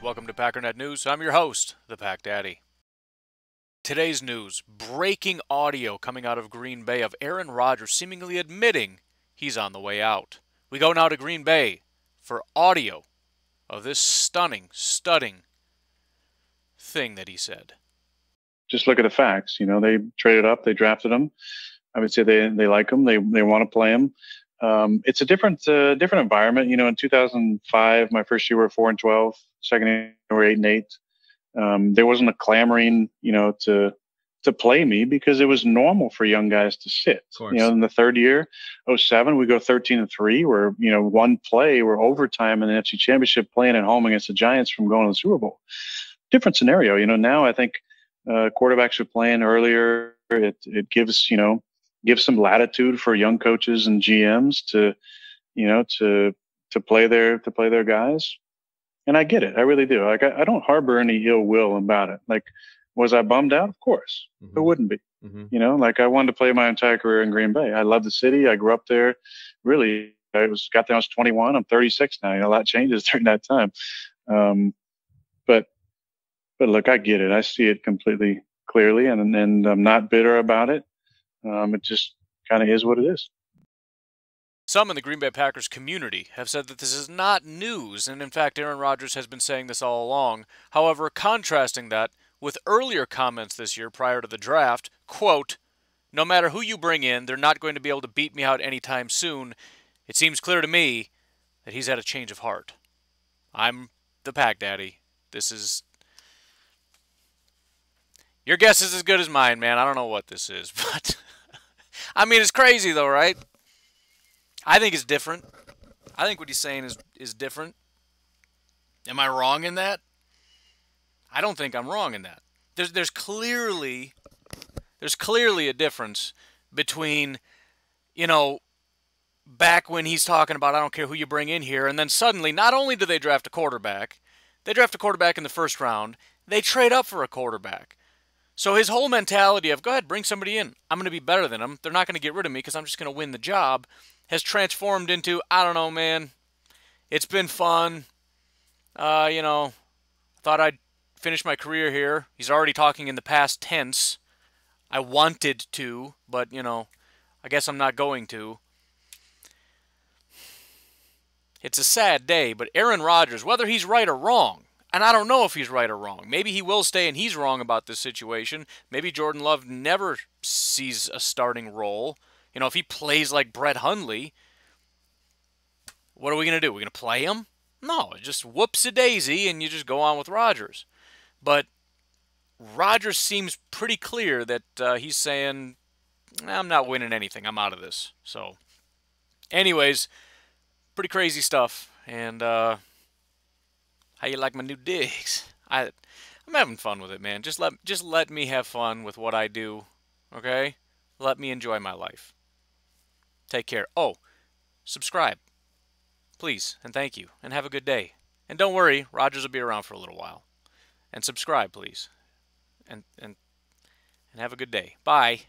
Welcome to Packernet News. I'm your host, the Pack Daddy. Today's news breaking audio coming out of Green Bay of Aaron Rodgers seemingly admitting he's on the way out. We go now to Green Bay for audio of this stunning, stunning thing that he said. Just look at the facts. You know, they traded up, they drafted him. I would say they they like him. They they want to play him. Um, it's a different uh, different environment. You know, in 2005, my first year we were four and 12. Second year we were eight and eight. Um, there wasn't a clamoring, you know, to to play me because it was normal for young guys to sit. You know, in the third year, 07, we go 13 and three. We're you know one play, we're overtime in the NFC Championship, playing at home against the Giants from going to the Super Bowl. Different scenario. You know, now I think uh, quarterbacks are playing earlier. It it gives you know gives some latitude for young coaches and GMs to you know to to play their to play their guys and I get it. I really do. Like I, I, don't harbor any ill will about it. Like, was I bummed out? Of course. Mm-hmm. Who wouldn't be? Mm-hmm. You know, like I wanted to play my entire career in Green Bay. I love the city. I grew up there. Really, I was got there. I was 21. I'm 36 now. You know, a lot changes during that time. Um, but but look, I get it. I see it completely clearly, and and I'm not bitter about it. Um, it just kind of is what it is. Some in the Green Bay Packers community have said that this is not news, and in fact, Aaron Rodgers has been saying this all along. However, contrasting that with earlier comments this year prior to the draft, quote, no matter who you bring in, they're not going to be able to beat me out anytime soon. It seems clear to me that he's had a change of heart. I'm the Pack Daddy. This is. Your guess is as good as mine, man. I don't know what this is, but. I mean, it's crazy, though, right? I think it's different. I think what he's saying is is different. Am I wrong in that? I don't think I'm wrong in that. There's there's clearly there's clearly a difference between you know back when he's talking about I don't care who you bring in here and then suddenly not only do they draft a quarterback, they draft a quarterback in the first round, they trade up for a quarterback. So his whole mentality of go ahead, bring somebody in. I'm going to be better than them. They're not going to get rid of me because I'm just going to win the job has transformed into I don't know, man. It's been fun. Uh, you know, I thought I'd finish my career here. He's already talking in the past tense. I wanted to, but you know, I guess I'm not going to. It's a sad day, but Aaron Rodgers, whether he's right or wrong, and I don't know if he's right or wrong. Maybe he will stay and he's wrong about this situation. Maybe Jordan Love never sees a starting role. You know, if he plays like Brett Hundley, what are we going to do? We're going to play him? No, just whoops a daisy and you just go on with Rodgers. But Rodgers seems pretty clear that uh, he's saying, I'm not winning anything. I'm out of this. So, anyways, pretty crazy stuff. And uh, how you like my new digs? I, I'm having fun with it, man. Just let just let me have fun with what I do. Okay? Let me enjoy my life. Take care. Oh, subscribe. Please, and thank you, and have a good day. And don't worry, Rodgers will be around for a little while. And subscribe, please. And and and have a good day. Bye.